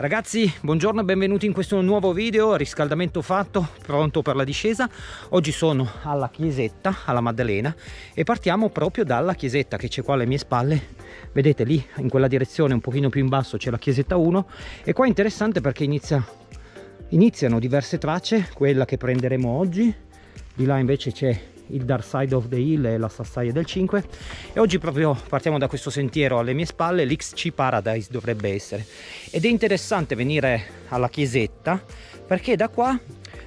Ragazzi, buongiorno e benvenuti in questo nuovo video, riscaldamento fatto, pronto per la discesa. Oggi sono alla chiesetta, alla Maddalena e partiamo proprio dalla chiesetta che c'è qua alle mie spalle. Vedete lì, in quella direzione un pochino più in basso c'è la chiesetta 1 e qua è interessante perché inizia, iniziano diverse tracce, quella che prenderemo oggi, di là invece c'è il Dark Side of the Hill e la sassaia del 5 e oggi proprio partiamo da questo sentiero alle mie spalle l'XC Paradise dovrebbe essere. Ed è interessante venire alla chiesetta perché da qua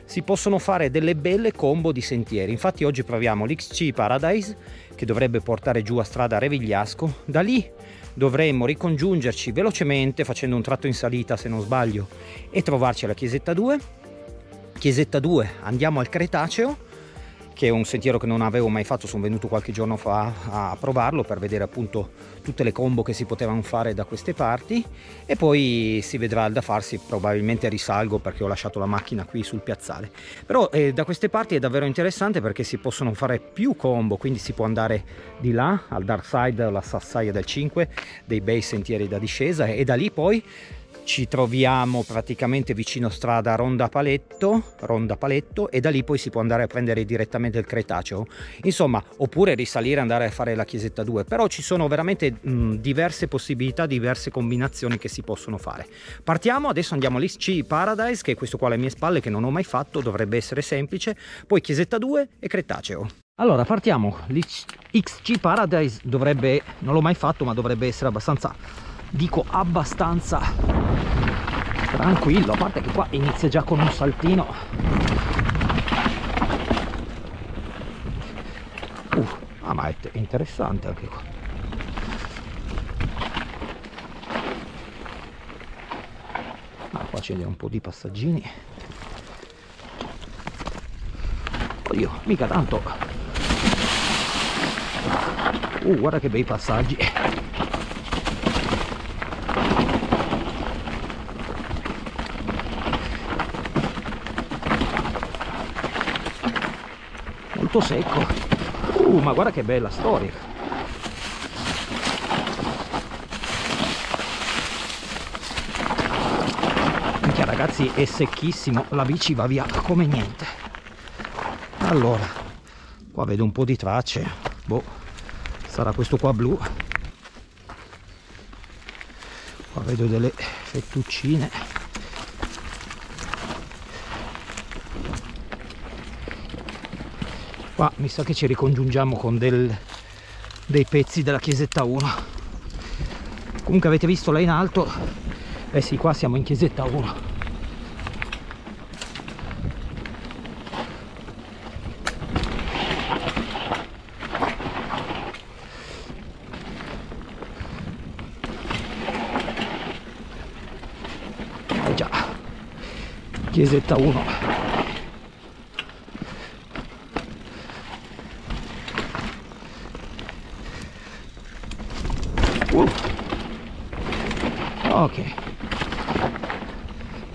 si possono fare delle belle combo di sentieri. Infatti oggi proviamo l'XC Paradise che dovrebbe portare giù a strada Revigliasco. Da lì dovremmo ricongiungerci velocemente facendo un tratto in salita se non sbaglio e trovarci alla chiesetta 2 chiesetta 2 andiamo al Cretaceo che è un sentiero che non avevo mai fatto, sono venuto qualche giorno fa a provarlo per vedere appunto tutte le combo che si potevano fare da queste parti e poi si vedrà da farsi, probabilmente risalgo perché ho lasciato la macchina qui sul piazzale. Però eh, da queste parti è davvero interessante perché si possono fare più combo, quindi si può andare di là al dark side, alla sassaia del 5, dei bei sentieri da discesa e da lì poi ci troviamo praticamente vicino strada Ronda Paletto, Ronda Paletto e da lì poi si può andare a prendere direttamente il Cretaceo. Insomma oppure risalire e andare a fare la chiesetta 2 però ci sono veramente mh, diverse possibilità diverse combinazioni che si possono fare. Partiamo adesso andiamo all'XC Paradise che è questo qua alle mie spalle che non ho mai fatto dovrebbe essere semplice. Poi chiesetta 2 e Cretaceo. Allora partiamo. l'XC Paradise dovrebbe non l'ho mai fatto ma dovrebbe essere abbastanza dico abbastanza tranquillo a parte che qua inizia già con un saltino. Uh, ah ma è interessante anche qua. Ah, qua c'è un po' di passaggini. Oddio mica tanto. Uh guarda che bei passaggi tutto secco. Uh, ma guarda che bella storia. Minchia ragazzi è secchissimo la bici va via come niente. Allora qua vedo un po' di tracce. Boh sarà questo qua blu. Qua vedo delle fettuccine qua mi sa che ci ricongiungiamo con del, dei pezzi della chiesetta 1 comunque avete visto là in alto? Eh sì qua siamo in chiesetta 1 eh già. Chiesetta 1 ok.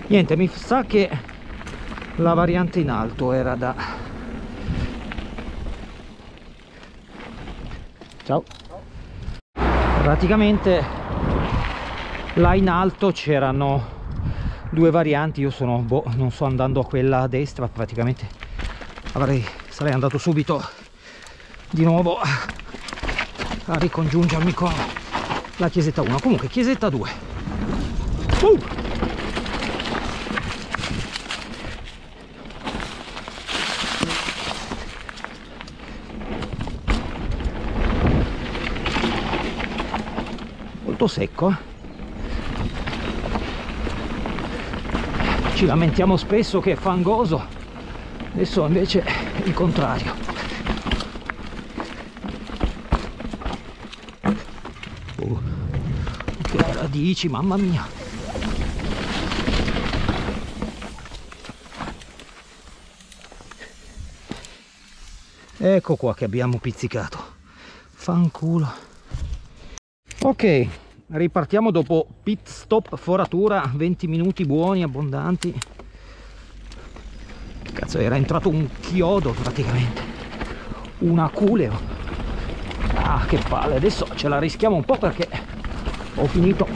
Niente mi sa che la variante in alto era da ciao. Praticamente là in alto c'erano due varianti io sono boh non so andando a quella a destra praticamente avrei sarei andato subito di nuovo a ricongiungermi con la chiesetta 1 comunque chiesetta 2 Uh! Molto secco. Eh. Ci lamentiamo spesso che è fangoso, adesso invece è il contrario. Uh, che radici, mamma mia. ecco qua che abbiamo pizzicato. Fanculo. Ok ripartiamo dopo pit stop foratura 20 minuti buoni abbondanti. Cazzo era entrato un chiodo praticamente. Un aculeo ah che palle adesso ce la rischiamo un po' perché ho finito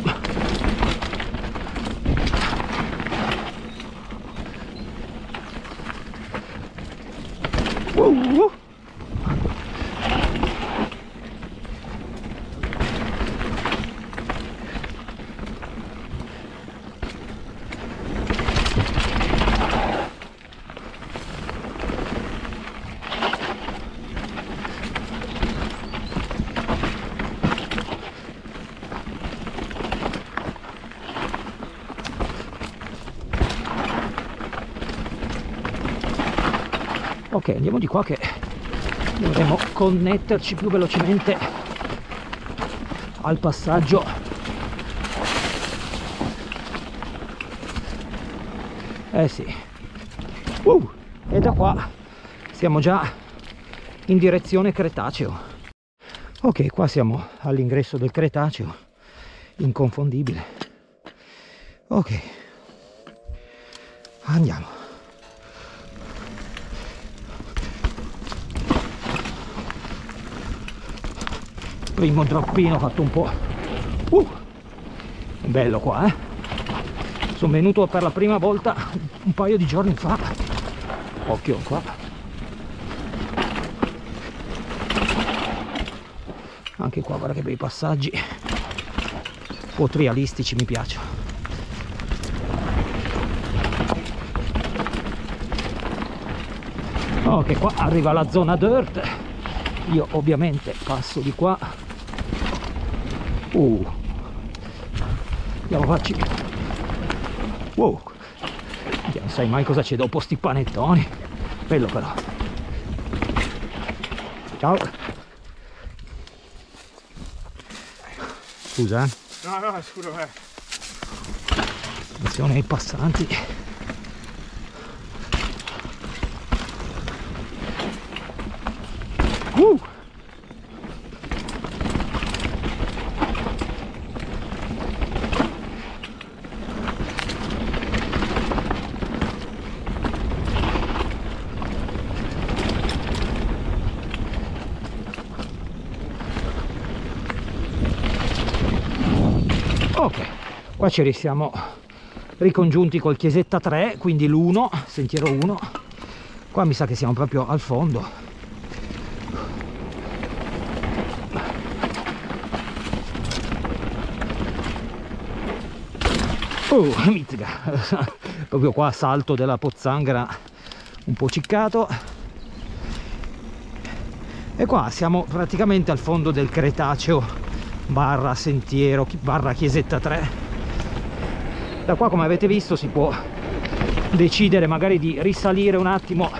ok andiamo di qua che dovremo connetterci più velocemente al passaggio. Eh sì. Uh, e da qua. Siamo già in direzione Cretaceo. Ok qua siamo all'ingresso del Cretaceo. Inconfondibile. Ok. Andiamo primo droppino fatto un po' uh, bello qua eh. Sono venuto per la prima volta un paio di giorni fa. Occhio qua. Anche qua guarda che bei passaggi. Un po' trialistici mi piacciono ok qua arriva la zona dirt io ovviamente passo di qua. Uh. Andiamo a farci. Wow. Non sai mai cosa c'è dopo sti panettoni? Bello però. Ciao. Scusa eh. No, no, scusa, eh. attenzione ai passanti uh! ok qua ci siamo ricongiunti col chiesetta 3 quindi l'1 sentiero 1 qua mi sa che siamo proprio al fondo oh mizzica proprio qua salto della pozzanghera un po' ciccato. E qua siamo praticamente al fondo del Cretaceo barra sentiero barra chiesetta 3 da qua come avete visto si può decidere magari di risalire un attimo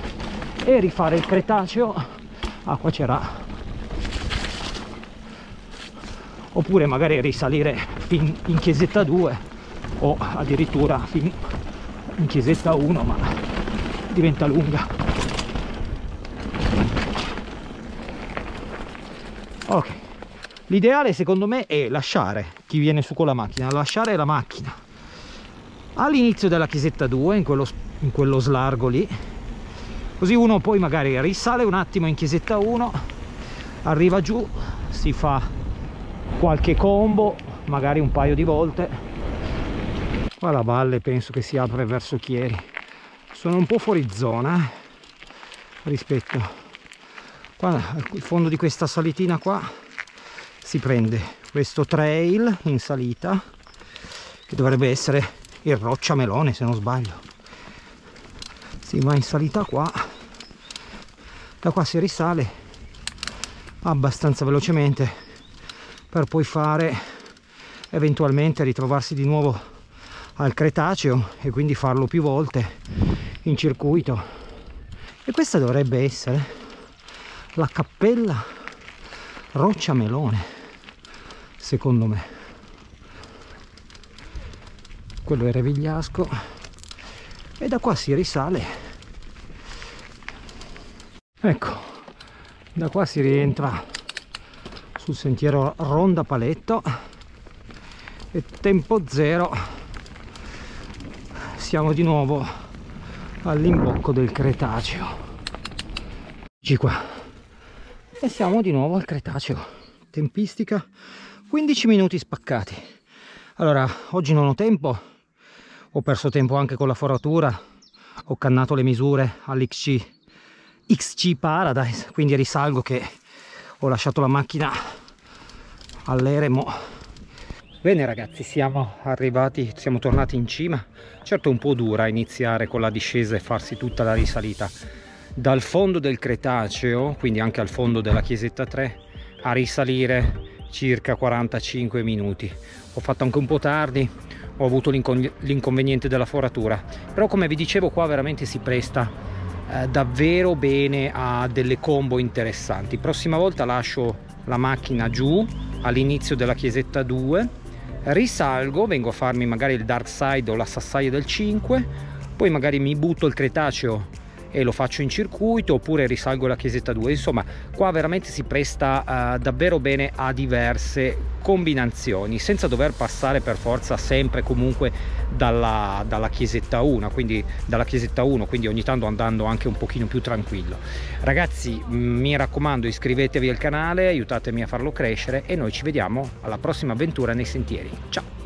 e rifare il Cretaceo. Ah qua c'era. Oppure magari risalire in chiesetta 2 o addirittura fin in chiesetta 1 ma diventa lunga. Ok. L'ideale secondo me è lasciare chi viene su con la macchina. Lasciare la macchina. All'inizio della chiesetta 2 in quello, in quello slargo lì. Così uno poi magari risale un attimo in chiesetta 1 arriva giù si fa qualche combo magari un paio di volte qua la valle penso che si apre verso Chieri. Sono un po' fuori zona eh, rispetto. Qua al fondo di questa salitina qua si prende questo trail in salita che dovrebbe essere il roccia melone se non sbaglio. Si va in salita qua. Da qua si risale abbastanza velocemente per poi fare eventualmente ritrovarsi di nuovo al Cretaceo e quindi farlo più volte in circuito. E questa dovrebbe essere la cappella roccia melone secondo me. Quello è Revigliasco e da qua si risale. Ecco da qua si rientra sul sentiero Ronda Paletto e tempo zero siamo di nuovo all'imbocco del Cretaceo. Eccoci qua. E siamo di nuovo al Cretaceo. Tempistica 15 minuti spaccati. Allora oggi non ho tempo. Ho perso tempo anche con la foratura. Ho cannato le misure all'XC XC Paradise quindi risalgo che ho lasciato la macchina all'eremo bene ragazzi siamo arrivati siamo tornati in cima. Certo un po' dura iniziare con la discesa e farsi tutta la risalita. Dal fondo del Cretaceo quindi anche al fondo della chiesetta 3 a risalire circa 45 minuti. Ho fatto anche un po' tardi ho avuto l'inconveniente della foratura. Però come vi dicevo qua veramente si presta eh, davvero bene a delle combo interessanti. Prossima volta lascio la macchina giù all'inizio della chiesetta 2 risalgo vengo a farmi magari il dark side o la sassaia del 5 poi magari mi butto il cretaceo e lo faccio in circuito oppure risalgo la chiesetta 2 insomma qua veramente si presta uh, davvero bene a diverse combinazioni senza dover passare per forza sempre comunque dalla, dalla chiesetta 1 quindi dalla chiesetta 1 quindi ogni tanto andando anche un pochino più tranquillo. Ragazzi mi raccomando iscrivetevi al canale aiutatemi a farlo crescere e noi ci vediamo alla prossima avventura nei sentieri. Ciao